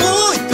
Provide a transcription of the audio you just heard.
muito.